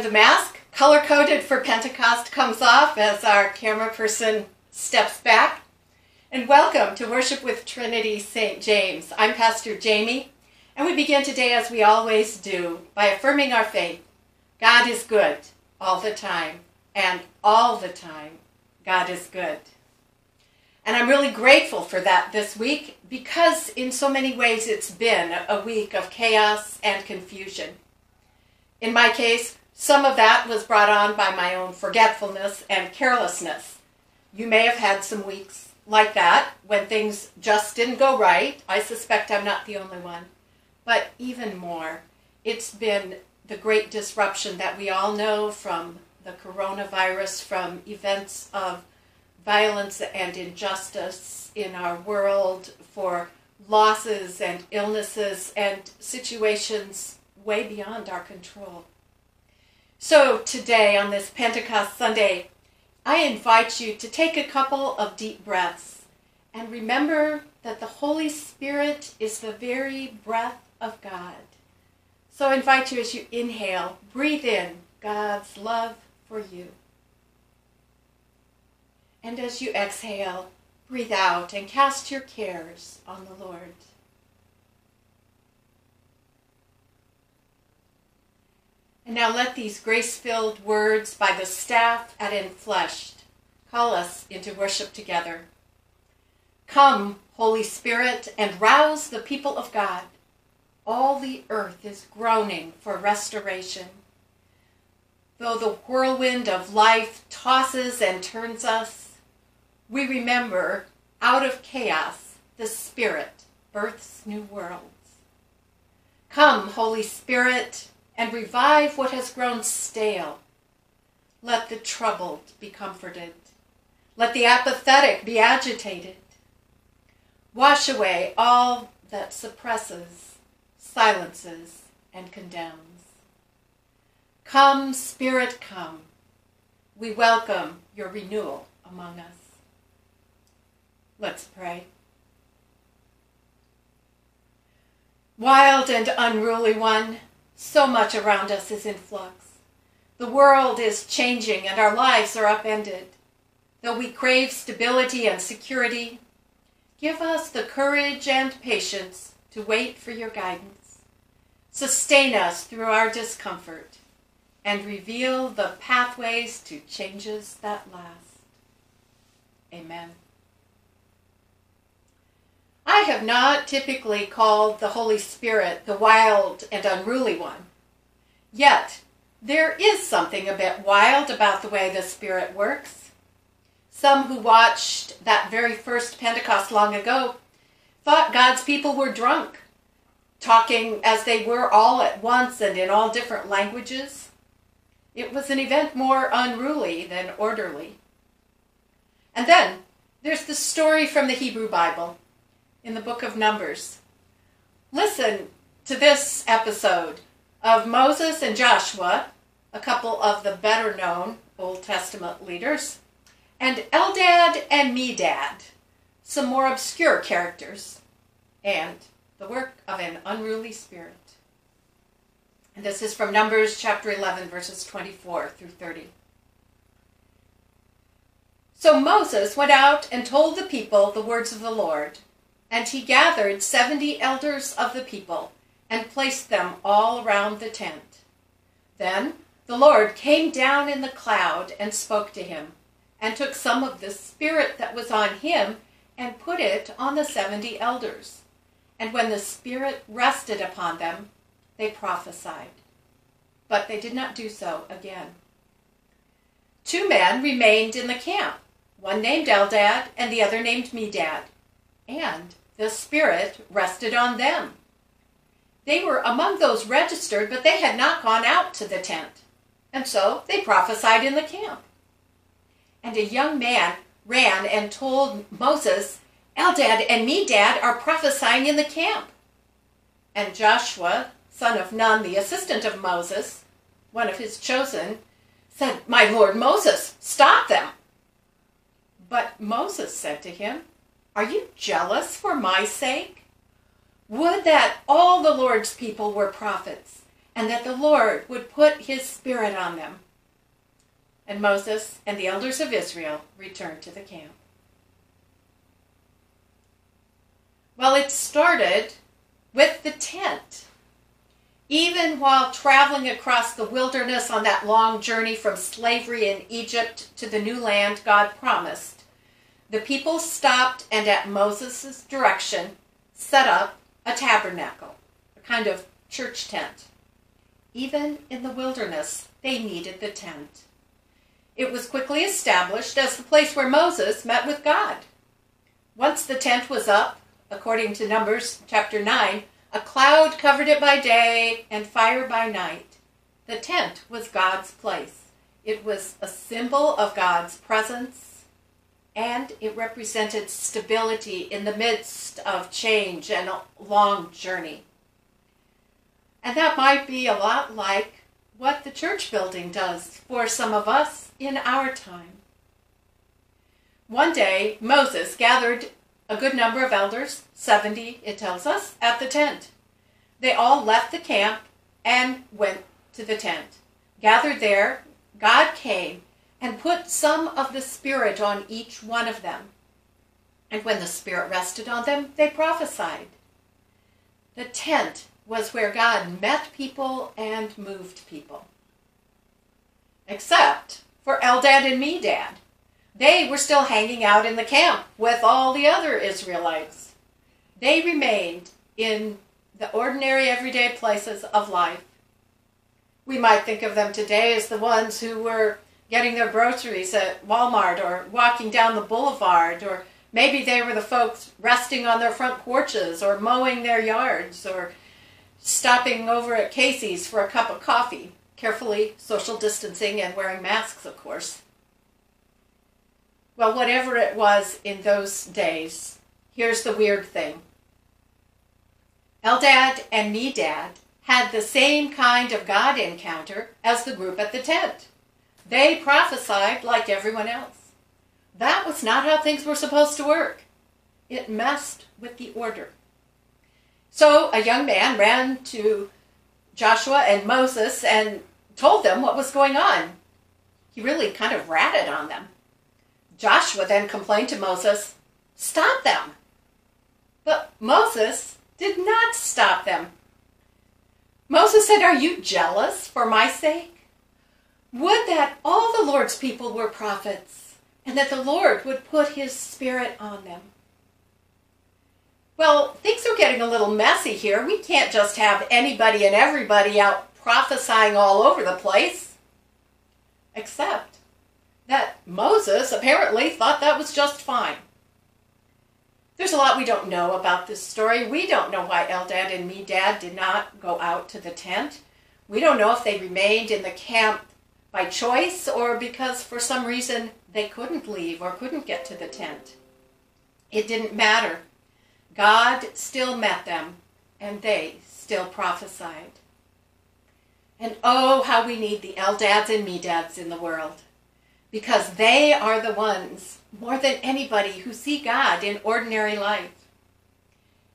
time the mask, color coded for Pentecost, comes off as our camera person steps back. And welcome to Worship with Trinity St. James. I'm Pastor Jamie, and we begin today as we always do by affirming our faith. God is good all the time, and all the time, God is good. And I'm really grateful for that this week because, in so many ways, it's been a week of chaos and confusion. In my case, some of that was brought on by my own forgetfulness and carelessness. You may have had some weeks like that when things just didn't go right. I suspect I'm not the only one. But even more, it's been the great disruption that we all know from the coronavirus, from events of violence and injustice in our world, for losses and illnesses and situations way beyond our control. So, today on this Pentecost Sunday, I invite you to take a couple of deep breaths and remember that the Holy Spirit is the very breath of God. So I invite you as you inhale, breathe in God's love for you. And as you exhale, breathe out and cast your cares on the Lord. And now let these grace filled words by the staff at Enfleshed call us into worship together. Come, Holy Spirit, and rouse the people of God. All the earth is groaning for restoration. Though the whirlwind of life tosses and turns us, we remember out of chaos the Spirit births new worlds. Come, Holy Spirit, and revive what has grown stale. Let the troubled be comforted. Let the apathetic be agitated. Wash away all that suppresses, silences, and condemns. Come, Spirit, come. We welcome your renewal among us. Let's pray. Wild and unruly one, so much around us is in flux. The world is changing and our lives are upended. Though we crave stability and security, give us the courage and patience to wait for your guidance. Sustain us through our discomfort and reveal the pathways to changes that last. Amen. I have not typically called the Holy Spirit the wild and unruly one. Yet, there is something a bit wild about the way the Spirit works. Some who watched that very first Pentecost long ago thought God's people were drunk, talking as they were all at once and in all different languages. It was an event more unruly than orderly. And then there's the story from the Hebrew Bible in the book of Numbers. Listen to this episode of Moses and Joshua, a couple of the better known Old Testament leaders, and Eldad and Medad, some more obscure characters, and the work of an unruly spirit. And this is from Numbers chapter 11, verses 24 through 30. So Moses went out and told the people the words of the Lord. And he gathered seventy elders of the people and placed them all around the tent. Then the Lord came down in the cloud and spoke to him, and took some of the Spirit that was on him and put it on the seventy elders. And when the Spirit rested upon them, they prophesied. But they did not do so again. Two men remained in the camp, one named Eldad and the other named Medad. And the Spirit rested on them. They were among those registered, but they had not gone out to the tent. And so they prophesied in the camp. And a young man ran and told Moses, Eldad and Medad are prophesying in the camp. And Joshua, son of Nun, the assistant of Moses, one of his chosen, said, My lord Moses, stop them. But Moses said to him, are you jealous for my sake? Would that all the Lord's people were prophets, and that the Lord would put his spirit on them. And Moses and the elders of Israel returned to the camp. Well, it started with the tent. Even while traveling across the wilderness on that long journey from slavery in Egypt to the new land God promised, the people stopped and, at Moses' direction, set up a tabernacle, a kind of church tent. Even in the wilderness, they needed the tent. It was quickly established as the place where Moses met with God. Once the tent was up, according to Numbers chapter 9, a cloud covered it by day and fire by night. The tent was God's place. It was a symbol of God's presence and it represented stability in the midst of change and a long journey. And that might be a lot like what the church building does for some of us in our time. One day, Moses gathered a good number of elders, 70 it tells us, at the tent. They all left the camp and went to the tent. Gathered there, God came and put some of the Spirit on each one of them. And when the Spirit rested on them, they prophesied. The tent was where God met people and moved people. Except for Eldad and Medad. They were still hanging out in the camp with all the other Israelites. They remained in the ordinary everyday places of life. We might think of them today as the ones who were getting their groceries at Walmart or walking down the boulevard, or maybe they were the folks resting on their front porches or mowing their yards or stopping over at Casey's for a cup of coffee, carefully social distancing and wearing masks, of course. Well, whatever it was in those days, here's the weird thing. Eldad and Medad had the same kind of God encounter as the group at the tent. They prophesied like everyone else. That was not how things were supposed to work. It messed with the order. So a young man ran to Joshua and Moses and told them what was going on. He really kind of ratted on them. Joshua then complained to Moses, Stop them! But Moses did not stop them. Moses said, Are you jealous for my sake? Would that all the Lord's people were prophets, and that the Lord would put his spirit on them. Well, things are getting a little messy here. We can't just have anybody and everybody out prophesying all over the place. Except that Moses apparently thought that was just fine. There's a lot we don't know about this story. We don't know why Eldad and Medad did not go out to the tent. We don't know if they remained in the camp by choice or because for some reason they couldn't leave or couldn't get to the tent. It didn't matter. God still met them and they still prophesied. And oh, how we need the Eldads and Medads in the world because they are the ones, more than anybody, who see God in ordinary life.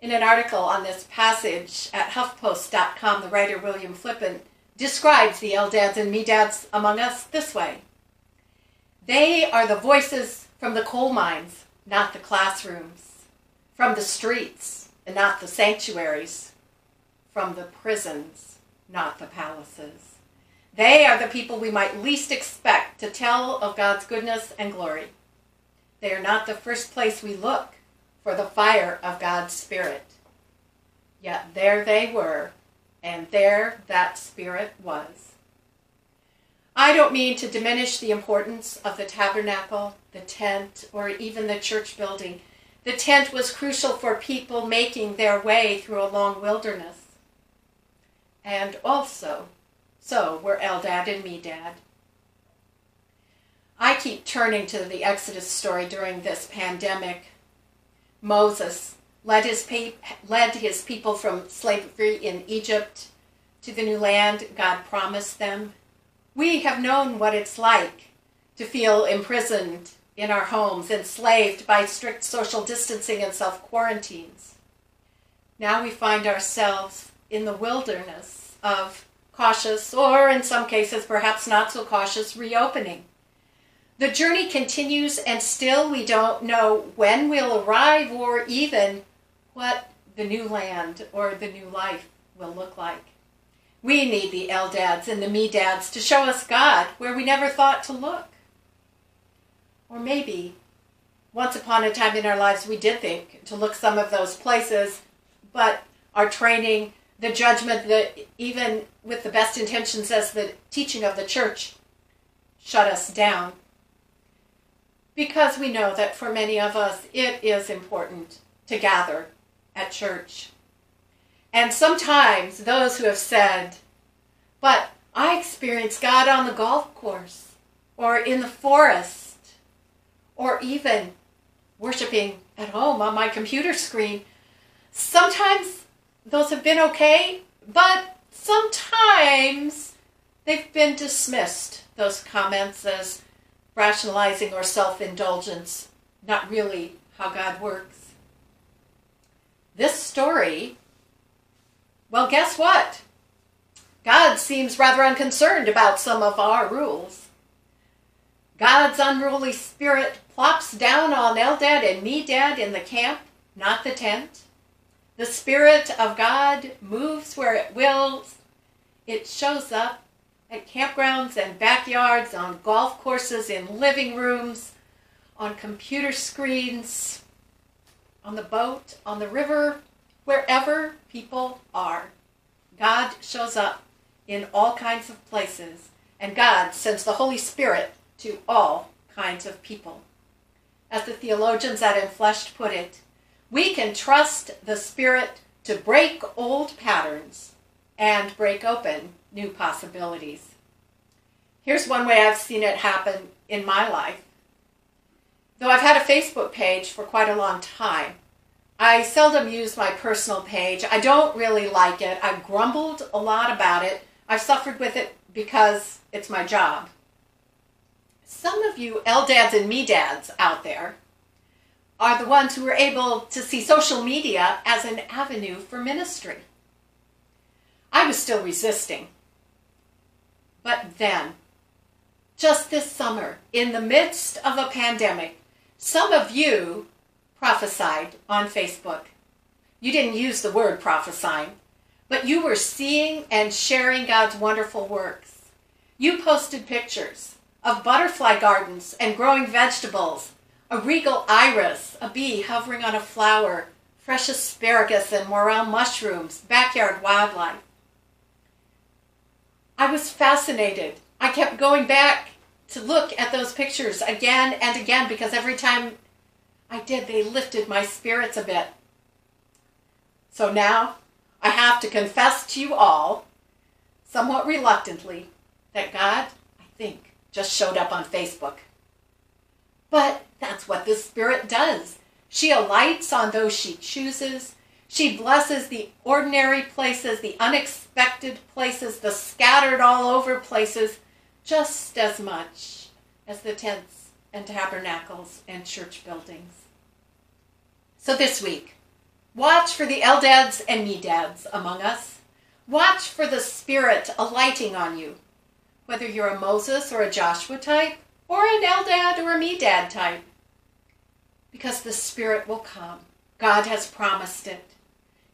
In an article on this passage at HuffPost.com, the writer William Flippin describes the Eldads and Medads among us this way They are the voices from the coal mines, not the classrooms, from the streets, and not the sanctuaries, from the prisons, not the palaces. They are the people we might least expect to tell of God's goodness and glory. They are not the first place we look for the fire of God's Spirit. Yet there they were, and there that Spirit was. I don't mean to diminish the importance of the tabernacle, the tent, or even the church building. The tent was crucial for people making their way through a long wilderness. And also, so were Eldad and Medad. I keep turning to the Exodus story during this pandemic. Moses led his, pe- led his people from slavery in Egypt to the new land God promised them. We have known what it's like to feel imprisoned in our homes, enslaved by strict social distancing and self quarantines. Now we find ourselves in the wilderness of cautious, or in some cases perhaps not so cautious, reopening. The journey continues, and still we don't know when we'll arrive or even what the new land or the new life will look like. We need the Eldads and the Medads to show us God where we never thought to look. Or maybe once upon a time in our lives we did think to look some of those places, but our training, the judgment that even with the best intentions as the teaching of the church shut us down. Because we know that for many of us it is important to gather at church. And sometimes those who have said, but I experience God on the golf course or in the forest or even worshiping at home on my computer screen. Sometimes those have been okay, but sometimes they've been dismissed, those comments, as rationalizing or self indulgence, not really how God works. This story, well, guess what? God seems rather unconcerned about some of our rules. God's unruly spirit plops down on Eldad and Me Medad in the camp, not the tent. The Spirit of God moves where it wills. It shows up at campgrounds and backyards, on golf courses, in living rooms, on computer screens, on the boat, on the river, wherever people are. God shows up in all kinds of places, and God sends the Holy Spirit to all kinds of people. As the theologians at Enfleshed put it, we can trust the Spirit to break old patterns and break open new possibilities. Here's one way I've seen it happen in my life. Though I've had a Facebook page for quite a long time, I seldom use my personal page. I don't really like it. I've grumbled a lot about it. I've suffered with it because it's my job some of you L Eldads and Medads out there are the ones who are able to see social media as an avenue for ministry. I was still resisting. But then, just this summer, in the midst of a pandemic, some of you prophesied on Facebook. You didn't use the word prophesying, but you were seeing and sharing God's wonderful works. You posted pictures of butterfly gardens and growing vegetables, a regal iris, a bee hovering on a flower, fresh asparagus and morel mushrooms, backyard wildlife. I was fascinated. I kept going back to look at those pictures again and again because every time I did, they lifted my spirits a bit. So now I have to confess to you all, somewhat reluctantly, that God, I think, just showed up on Facebook. But that's what the Spirit does. She alights on those she chooses. She blesses the ordinary places, the unexpected places, the scattered all over places, just as much as the tents and tabernacles and church buildings. So this week, watch for the Eldads and Medads among us. Watch for the Spirit alighting on you whether you're a Moses or a Joshua type, or an Eldad or a Medad type. Because the Spirit will come. God has promised it.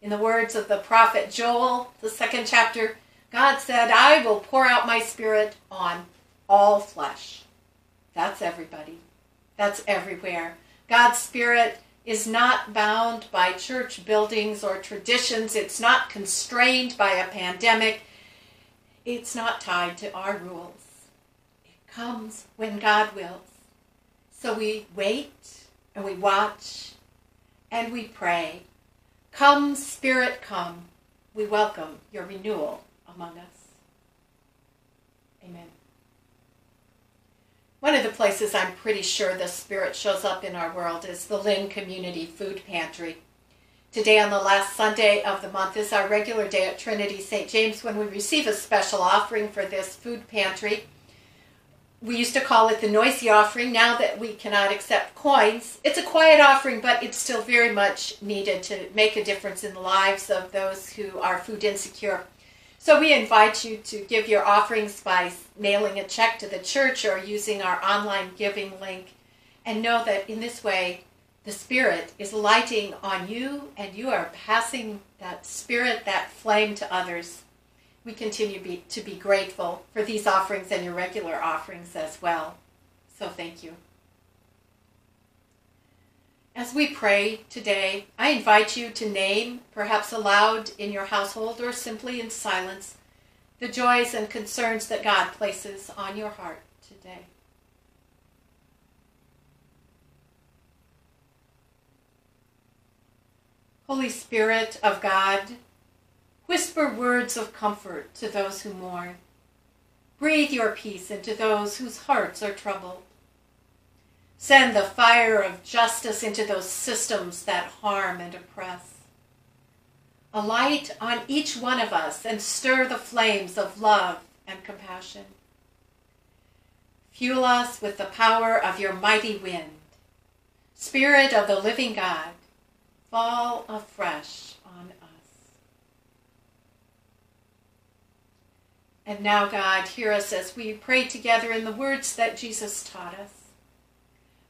In the words of the prophet Joel, the second chapter, God said, I will pour out my Spirit on all flesh. That's everybody. That's everywhere. God's Spirit is not bound by church buildings or traditions. It's not constrained by a pandemic. It's not tied to our rules. It comes when God wills. So we wait and we watch and we pray. Come, Spirit, come. We welcome your renewal among us. Amen. One of the places I'm pretty sure the Spirit shows up in our world is the Lynn Community Food Pantry. Today, on the last Sunday of the month, is our regular day at Trinity St. James when we receive a special offering for this food pantry. We used to call it the noisy offering. Now that we cannot accept coins, it's a quiet offering, but it's still very much needed to make a difference in the lives of those who are food insecure. So we invite you to give your offerings by mailing a check to the church or using our online giving link. And know that in this way, the Spirit is lighting on you and you are passing that Spirit, that flame to others. We continue be, to be grateful for these offerings and your regular offerings as well. So thank you. As we pray today, I invite you to name, perhaps aloud in your household or simply in silence, the joys and concerns that God places on your heart today. Holy Spirit of God, whisper words of comfort to those who mourn. Breathe your peace into those whose hearts are troubled. Send the fire of justice into those systems that harm and oppress. Alight on each one of us and stir the flames of love and compassion. Fuel us with the power of your mighty wind. Spirit of the living God, fall afresh on us. And now, God, hear us as we pray together in the words that Jesus taught us.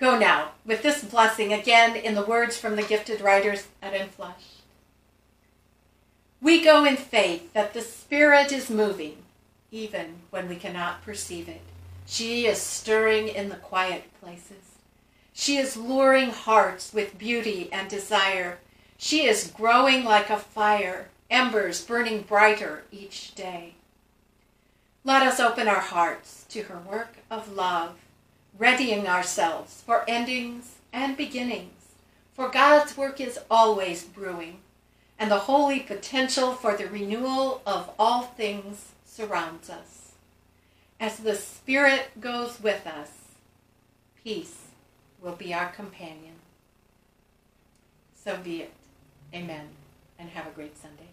Go now with this blessing again in the words from the gifted writers at Enfleshed. We go in faith that the Spirit is moving, even when we cannot perceive it. She is stirring in the quiet places. She is luring hearts with beauty and desire. She is growing like a fire, embers burning brighter each day. Let us open our hearts to her work of love readying ourselves for endings and beginnings. For God's work is always brewing, and the holy potential for the renewal of all things surrounds us. As the Spirit goes with us, peace will be our companion. So be it. Amen. And have a great Sunday.